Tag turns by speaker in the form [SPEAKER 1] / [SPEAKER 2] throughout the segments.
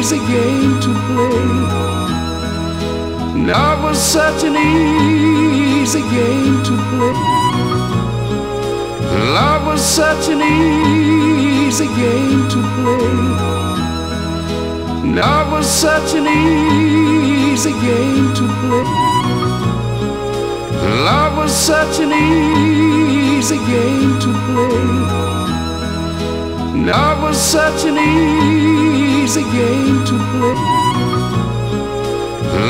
[SPEAKER 1] easy game to play. Love was such an easy game to play. Love was such an easy game to play. Love was such an easy game to play. Love was such an easy game to play. Love was such an easy game to play.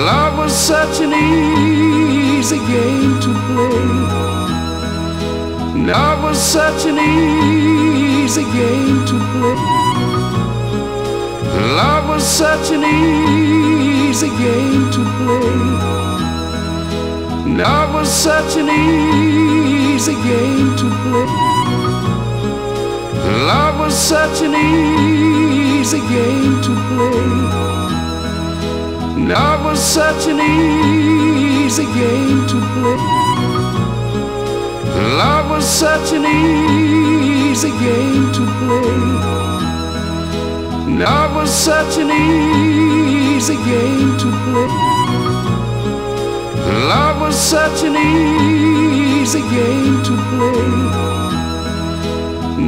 [SPEAKER 1] Love was such an easy game to play. Love was such an easy game to play. Love was such an easy game to play. Love was such an easy game to play. Love was such an easy game to play. Love was such an easy game to play. Love was such an easy game to play. Love was such an easy game to play. Love was such an easy game to play.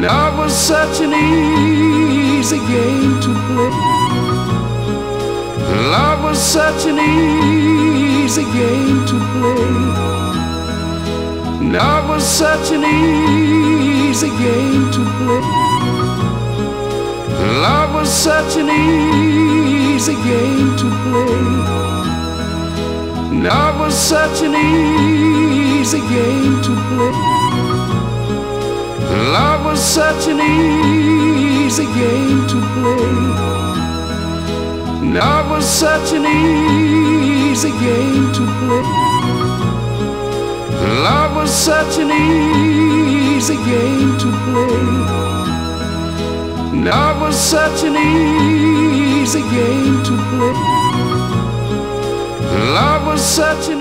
[SPEAKER 1] Love was such an easy game to play. Love was such an easy game to play. Love was such an easy game to play. Love was such an easy game to play. Love was such an easy game to play. Love was such an easy game to play. Love was such an easy game to play. Love was such an easy game to play. Love was such an easy game to play. Love was such an